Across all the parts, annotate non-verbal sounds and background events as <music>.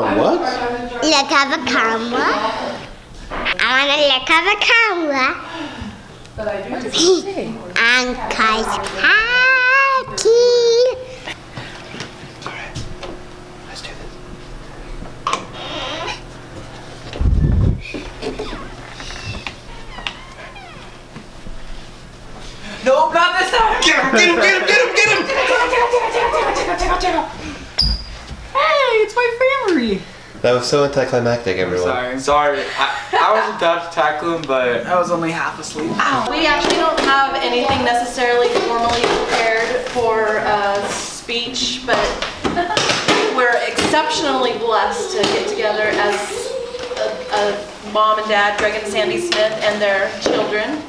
look at the camera. I want to look at the camera. and Kai's party. Let's do this. No, not this time. Get him, get him, get him, get him, get him! Hey, it's my family. That was so anticlimactic, everyone. Sorry. Sorry, I, I was about to tackle him, but I was only half asleep. We actually don't have anything necessarily formally prepared for uh, speech, but <laughs> we're exceptionally blessed to get together as a, a mom and dad, Greg and Sandy Smith, and their children,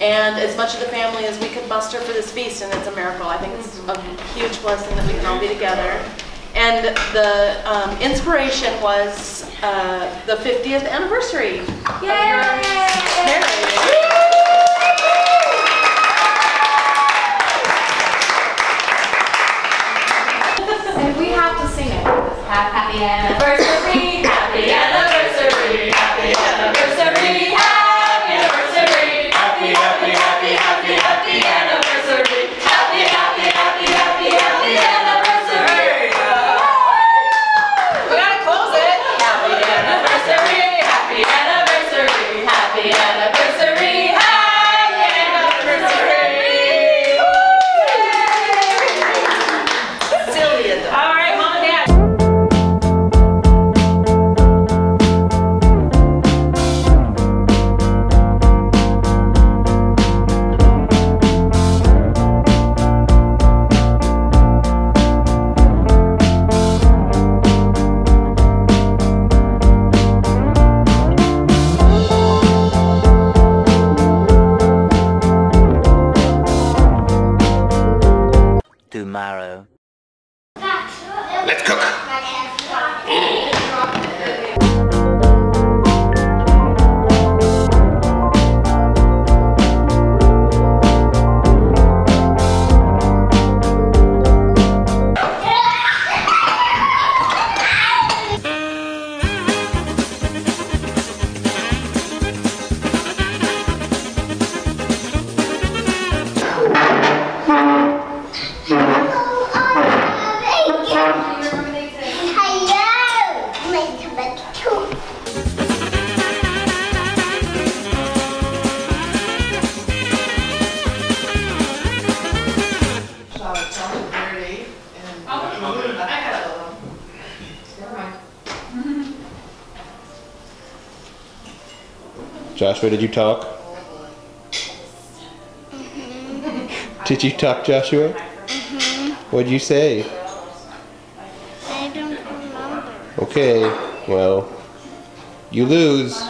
and as much of the family as we could muster for this feast, and it's a miracle. I think it's a huge blessing that we can all be together. And the um, inspiration was uh, the 50th anniversary of your marriage. And we have to sing it. Happy anniversary, tomorrow. Let's cook. Hello, Joshua, did you talk? Mm-hmm. Did you talk, Joshua? Mm-hmm. What'd you say? I don't remember. Okay, well, you lose.